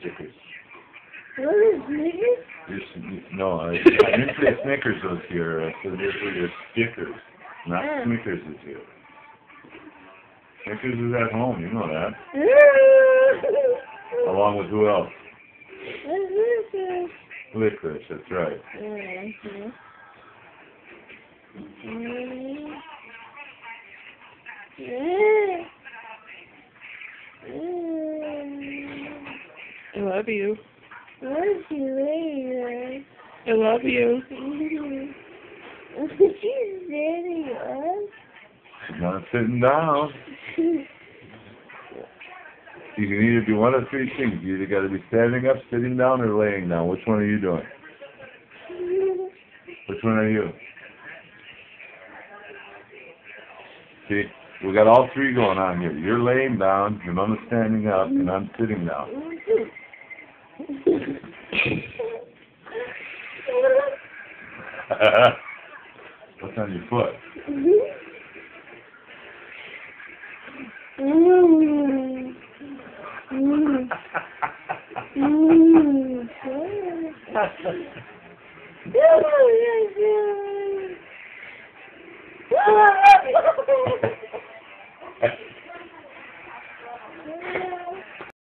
Stickers. What is? You're, no, I, I didn't say Snickers was here. I said these were your stickers, not Mm. Snickers is here. Snickers is at home, you know that. Along with who else? Licorice, that's right. I love you. What's she later? I love you. She's sitting up. She's not sitting down. You can either do one of three things. You either got to be standing up, sitting down, or laying down. Which one are you doing? Which one are you? See, we got all three going on here. You're laying down, your mama's standing up, and I'm sitting down. What's on your foot? Mm. Mm-hmm. Mm. Mm. Mm. Mm-hmm.